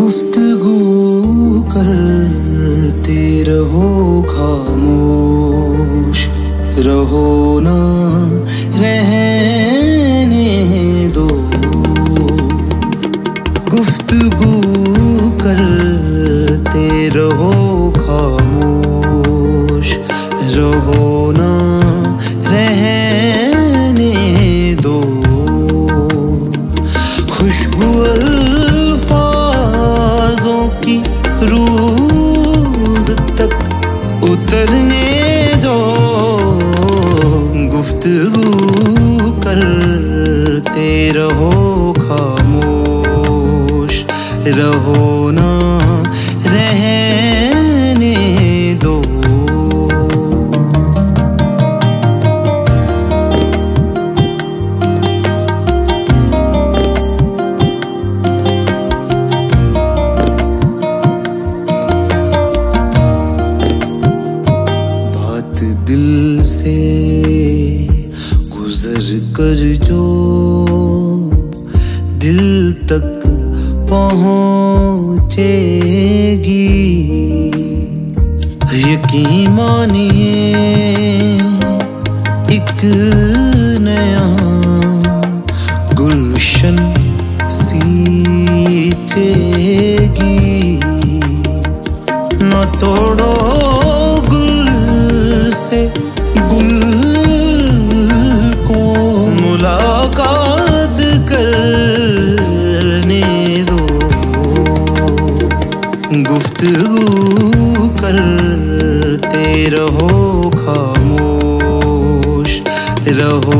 गुफ्तगू करते रहो खामोश रहो ना रहने दो। गुफ्तगु करते रहो रहो ना रहने दो। बात दिल से गुजर कर जो दिल तक पहुंचेगी। यकीन मानिए एक नया रहो खामोश रहो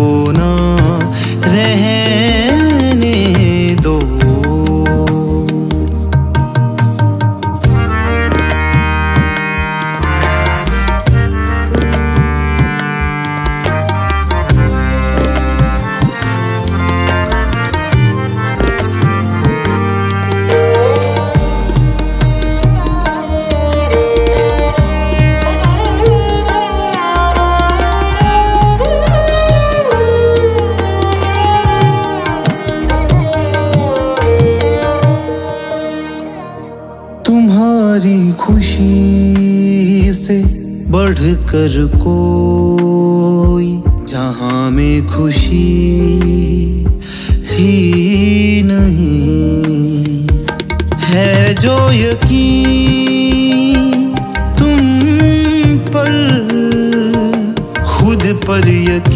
खुशी से बढ़कर कोई जहाँ में खुशी ही नहीं है जो यकीन तुम पर, खुद पर यकीन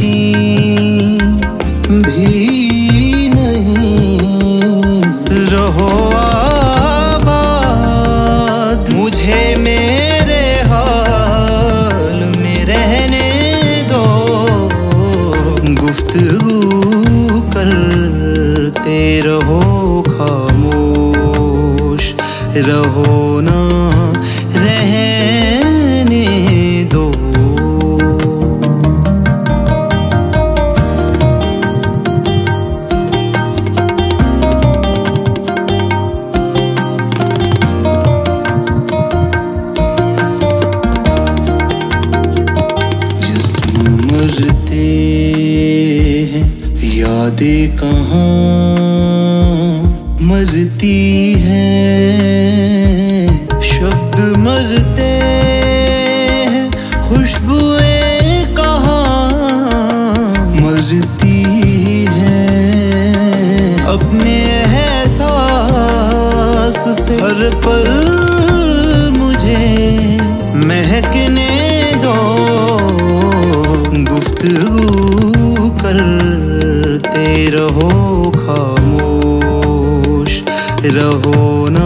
रहो ना रहने दो। मरते हैं यादें कहाँ मरती हैं? रहो खामोश रहो ना